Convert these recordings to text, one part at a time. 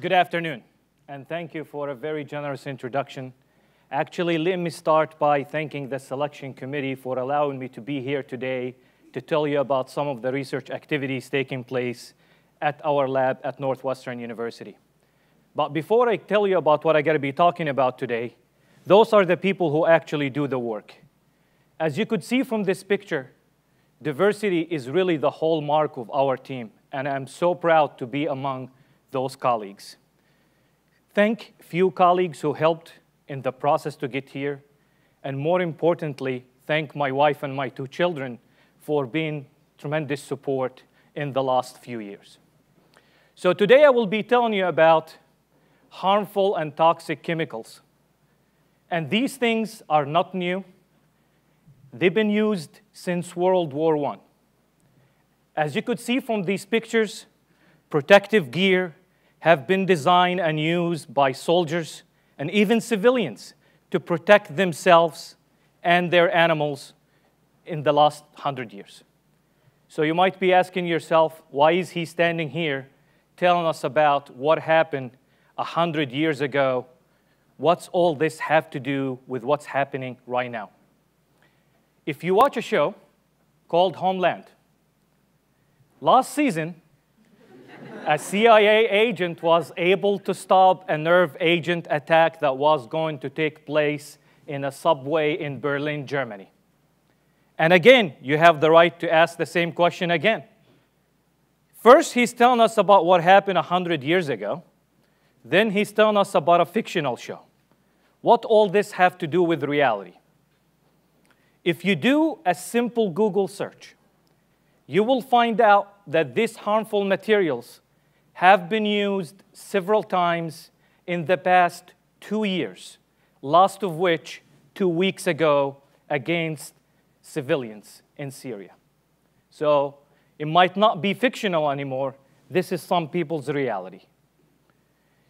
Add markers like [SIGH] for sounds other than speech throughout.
Good afternoon, and thank you for a very generous introduction. Actually, let me start by thanking the selection committee for allowing me to be here today to tell you about some of the research activities taking place at our lab at Northwestern University. But before I tell you about what I got to be talking about today, those are the people who actually do the work. As you could see from this picture, diversity is really the hallmark of our team, and I'm so proud to be among those colleagues. Thank few colleagues who helped in the process to get here, and more importantly, thank my wife and my two children for being tremendous support in the last few years. So today I will be telling you about harmful and toxic chemicals. And these things are not new. They've been used since World War I. As you could see from these pictures, protective gear have been designed and used by soldiers and even civilians to protect themselves and their animals in the last hundred years. So you might be asking yourself, why is he standing here telling us about what happened a hundred years ago? What's all this have to do with what's happening right now? If you watch a show called Homeland, last season, a CIA agent was able to stop a nerve agent attack that was going to take place in a subway in Berlin, Germany. And again, you have the right to ask the same question again. First, he's telling us about what happened 100 years ago. Then he's telling us about a fictional show. What all this have to do with reality? If you do a simple Google search, you will find out that these harmful materials have been used several times in the past two years, last of which two weeks ago against civilians in Syria. So it might not be fictional anymore. This is some people's reality.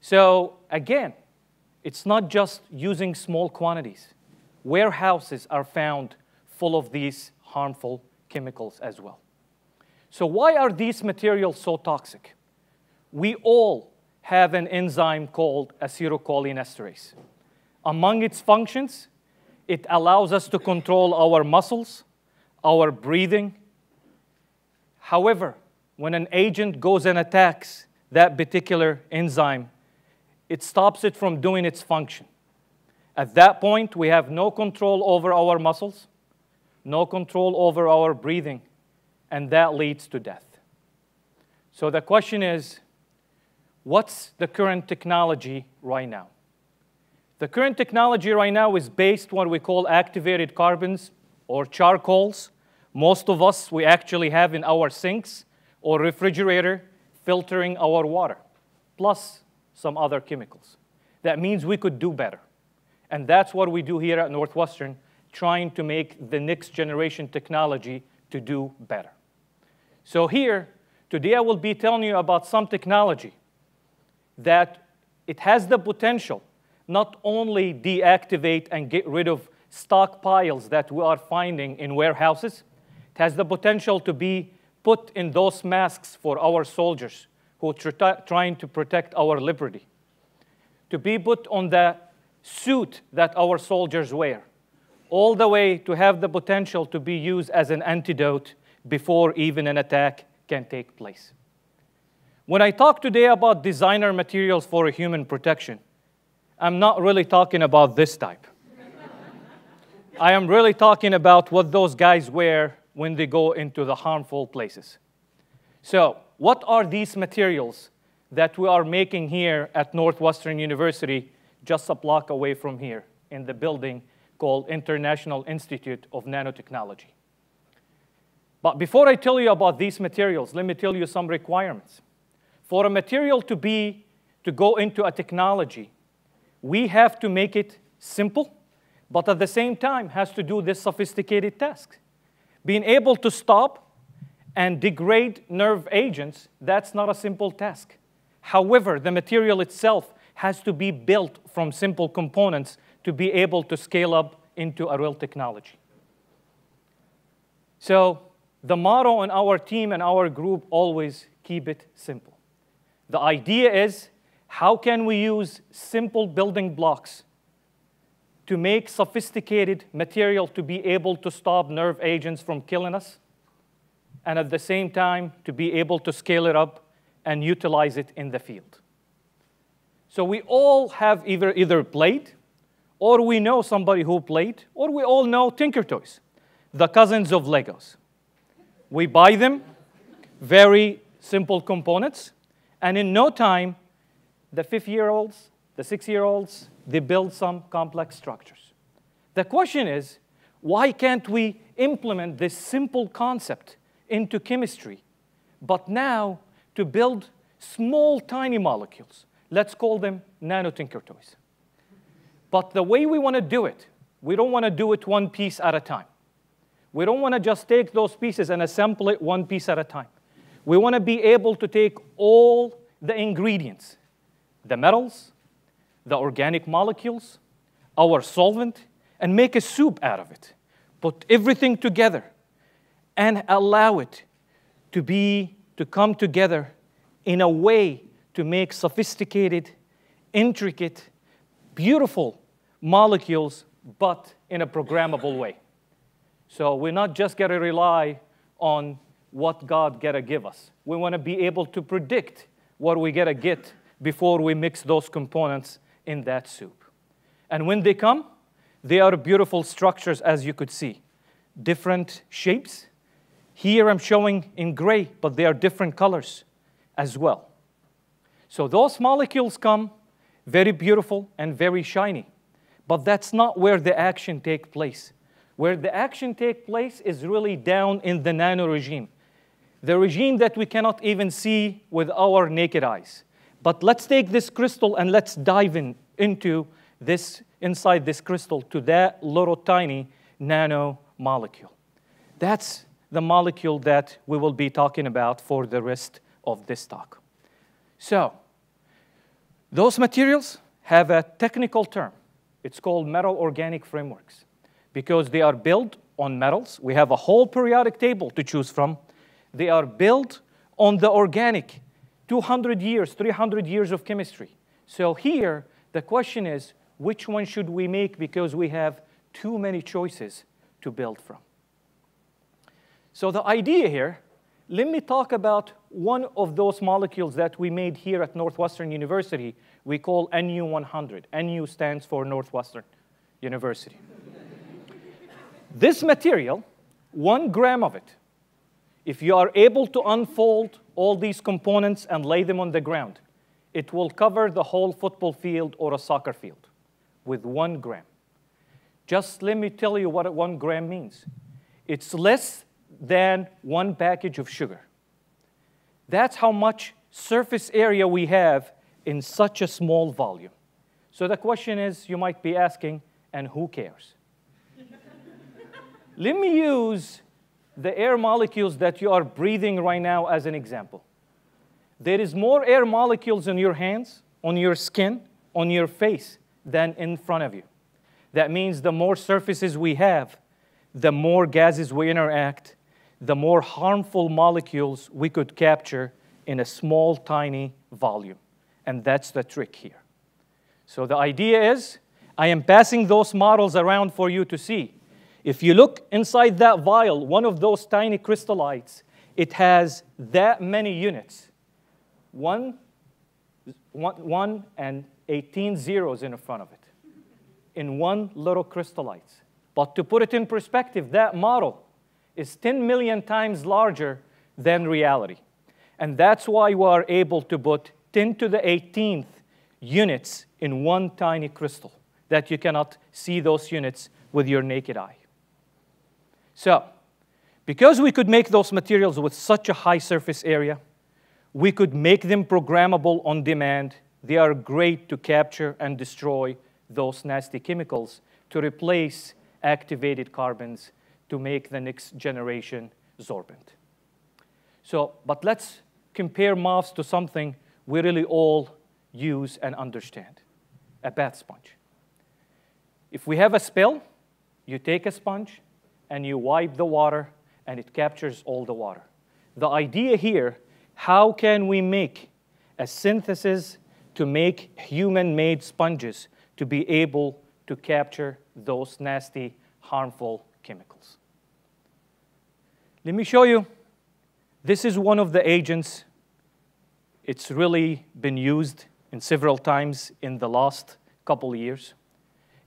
So again, it's not just using small quantities. Warehouses are found full of these harmful chemicals as well. So why are these materials so toxic? We all have an enzyme called acetylcholinesterase. Among its functions, it allows us to control our muscles, our breathing. However, when an agent goes and attacks that particular enzyme, it stops it from doing its function. At that point, we have no control over our muscles, no control over our breathing, and that leads to death. So the question is, what's the current technology right now? The current technology right now is based on what we call activated carbons or charcoals. Most of us, we actually have in our sinks or refrigerator filtering our water, plus some other chemicals. That means we could do better. And that's what we do here at Northwestern, trying to make the next generation technology to do better. So here, today I will be telling you about some technology that it has the potential not only deactivate and get rid of stockpiles that we are finding in warehouses, it has the potential to be put in those masks for our soldiers who are trying to protect our liberty, to be put on the suit that our soldiers wear, all the way to have the potential to be used as an antidote before even an attack can take place. When I talk today about designer materials for human protection, I'm not really talking about this type. [LAUGHS] I am really talking about what those guys wear when they go into the harmful places. So, what are these materials that we are making here at Northwestern University, just a block away from here in the building called International Institute of Nanotechnology? But before I tell you about these materials, let me tell you some requirements. For a material to be, to go into a technology, we have to make it simple, but at the same time has to do this sophisticated task. Being able to stop and degrade nerve agents, that's not a simple task. However, the material itself has to be built from simple components to be able to scale up into a real technology. So the motto in our team and our group always keep it simple. The idea is How can we use simple building blocks to make sophisticated material to be able to stop nerve agents from killing us? And at the same time, to be able to scale it up and utilize it in the field. So we all have either, either played, or we know somebody who played, or we all know Tinker Toys, the cousins of Legos. We buy them, very simple components, and in no time, the fifth-year-olds, the six-year-olds, they build some complex structures. The question is, why can't we implement this simple concept into chemistry, but now to build small, tiny molecules? Let's call them nano tinker toys. But the way we want to do it, we don't want to do it one piece at a time. We don't want to just take those pieces and assemble it one piece at a time. We want to be able to take all the ingredients, the metals, the organic molecules, our solvent, and make a soup out of it. Put everything together and allow it to be to come together in a way to make sophisticated, intricate, beautiful molecules, but in a programmable way. So we're not just going to rely on what God got to give us. We want to be able to predict what we got to get before we mix those components in that soup. And when they come, they are beautiful structures, as you could see. Different shapes. Here I'm showing in gray, but they are different colors as well. So those molecules come very beautiful and very shiny. But that's not where the action take place. Where the action take place is really down in the nano regime. The regime that we cannot even see with our naked eyes. But let's take this crystal and let's dive in, into this, inside this crystal to that little tiny nano molecule. That's the molecule that we will be talking about for the rest of this talk. So, those materials have a technical term. It's called metal organic frameworks because they are built on metals. We have a whole periodic table to choose from. They are built on the organic 200 years, 300 years of chemistry. So here, the question is, which one should we make because we have too many choices to build from? So the idea here let me talk about one of those molecules that we made here at Northwestern University we call NU100. NU stands for Northwestern University. this material, one gram of it, if you are able to unfold all these components and lay them on the ground, it will cover the whole football field or a soccer field with one gram. Just let me tell you what one gram means. It's less than one package of sugar. That's how much surface area we have in such a small volume. So the question is, you might be asking, and who cares? [LAUGHS] Let me use the air molecules that you are breathing right now as an example. There is more air molecules in your hands, on your skin, on your face than in front of you. That means the more surfaces we have, the more gases we interact, the more harmful molecules we could capture in a small, tiny volume. And that's the trick here. So the idea is, I am passing those models around for you to see. If you look inside that vial, one of those tiny crystallites, it has that many units. One, one, one and 18 zeros in front of it in one little crystallite. But to put it in perspective, that model is 10 million times larger than reality. And that's why we are able to put 10 to the 18th units in one tiny crystal that you cannot see those units with your naked eye. So, because we could make those materials with such a high surface area, we could make them programmable on demand. They are great to capture and destroy those nasty chemicals to replace activated carbons to make the next generation sorbent. So, but let's compare MOFs to something we really all use and understand, a bath sponge. If we have a spill, you take a sponge and you wipe the water and it captures all the water. The idea here, how can we make a synthesis to make human-made sponges to be able to capture those nasty, harmful chemicals. Let me show you. This is one of the agents. It's really been used in several times in the last couple years.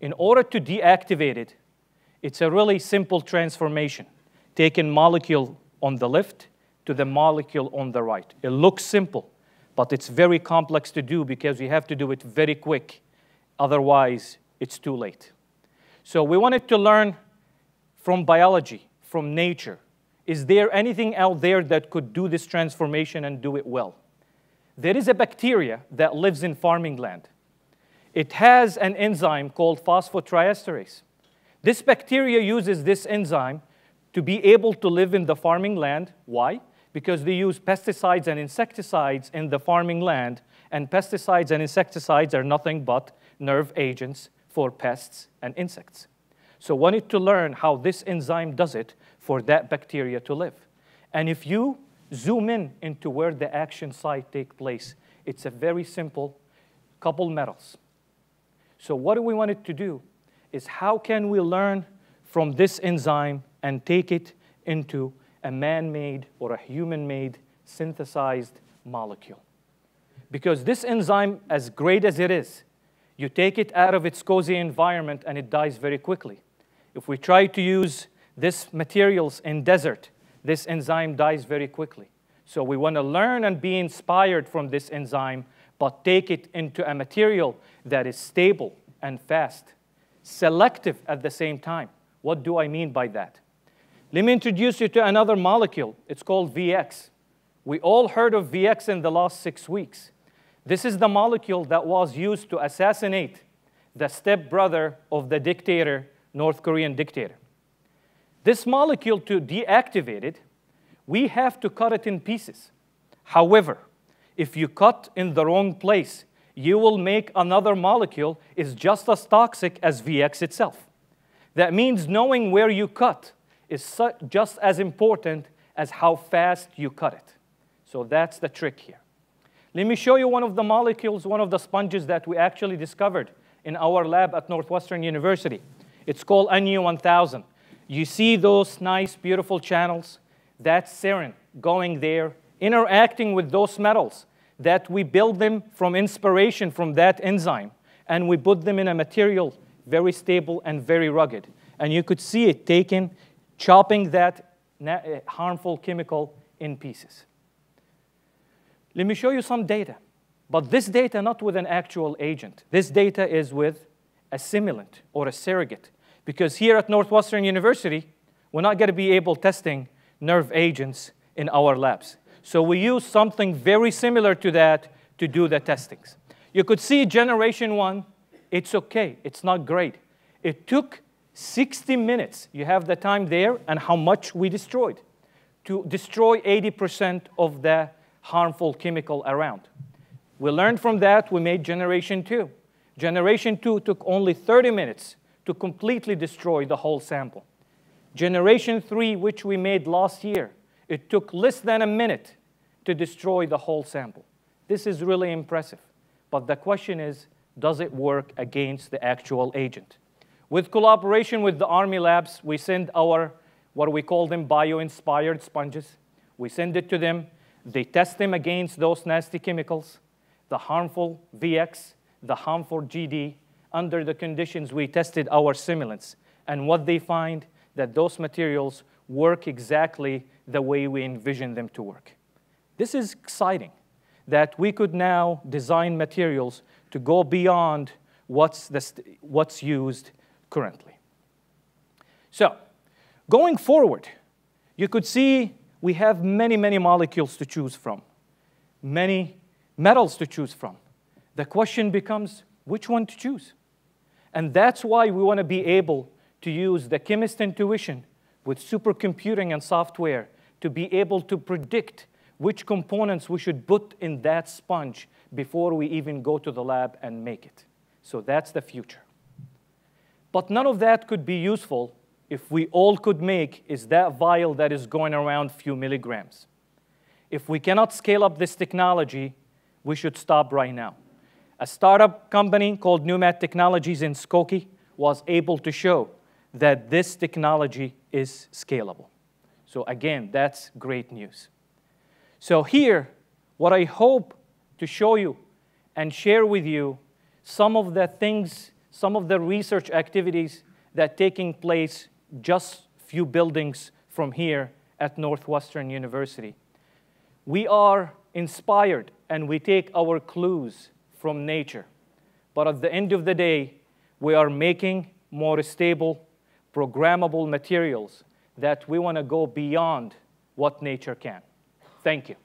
In order to deactivate it, it's a really simple transformation. Taking molecule on the left to the molecule on the right. It looks simple, but it's very complex to do because you have to do it very quick. Otherwise, it's too late. So we wanted to learn from biology, from nature. Is there anything out there that could do this transformation and do it well? There is a bacteria that lives in farming land. It has an enzyme called phosphotriesterase. This bacteria uses this enzyme to be able to live in the farming land. Why? Because they use pesticides and insecticides in the farming land, and pesticides and insecticides are nothing but nerve agents for pests and insects. So wanted to learn how this enzyme does it for that bacteria to live. And if you zoom in into where the action site take place, it's a very simple couple metals. So what do we wanted to do is how can we learn from this enzyme and take it into a man-made or a human-made synthesized molecule. Because this enzyme, as great as it is, you take it out of its cozy environment and it dies very quickly. If we try to use this materials in desert, this enzyme dies very quickly. So we want to learn and be inspired from this enzyme, but take it into a material that is stable and fast, selective at the same time. What do I mean by that? Let me introduce you to another molecule. It's called VX. We all heard of VX in the last six weeks. This is the molecule that was used to assassinate the stepbrother of the dictator, North Korean dictator. This molecule, to deactivate it, we have to cut it in pieces. However, if you cut in the wrong place, you will make another molecule is just as toxic as VX itself. That means knowing where you cut is just as important as how fast you cut it. So that's the trick here. Let me show you one of the molecules, one of the sponges that we actually discovered in our lab at Northwestern University. It's called NU 1000. You see those nice, beautiful channels? That's sarin going there, interacting with those metals that we build them from inspiration from that enzyme, and we put them in a material very stable and very rugged. And you could see it taken chopping that eh, harmful chemical in pieces. Let me show you some data. But this data not with an actual agent. This data is with a simulant or a surrogate. Because here at Northwestern University, we're not going to be able testing nerve agents in our labs. So we use something very similar to that to do the testings. You could see generation one, it's okay, it's not great. It took 60 minutes, you have the time there, and how much we destroyed to destroy 80% of the harmful chemical around. We learned from that, we made generation two. Generation two took only 30 minutes to completely destroy the whole sample. Generation three, which we made last year, it took less than a minute to destroy the whole sample. This is really impressive. But the question is, does it work against the actual agent? With collaboration with the Army labs, we send our, what we call them, bio-inspired sponges. We send it to them. They test them against those nasty chemicals, the harmful VX, the harmful GD, under the conditions we tested our simulants. And what they find, that those materials work exactly the way we envision them to work. This is exciting, that we could now design materials to go beyond what's, the what's used currently. So, going forward, you could see we have many, many molecules to choose from, many metals to choose from. The question becomes which one to choose? And that's why we want to be able to use the chemist intuition with supercomputing and software to be able to predict which components we should put in that sponge before we even go to the lab and make it. So that's the future. But none of that could be useful if we all could make is that vial that is going around few milligrams. If we cannot scale up this technology, we should stop right now. A startup company called NuMat Technologies in Skokie was able to show that this technology is scalable. So again, that's great news. So here, what I hope to show you and share with you some of the things, some of the research activities that taking place just a few buildings from here at Northwestern University. We are inspired and we take our clues from nature. But at the end of the day, we are making more stable, programmable materials that we want to go beyond what nature can. Thank you.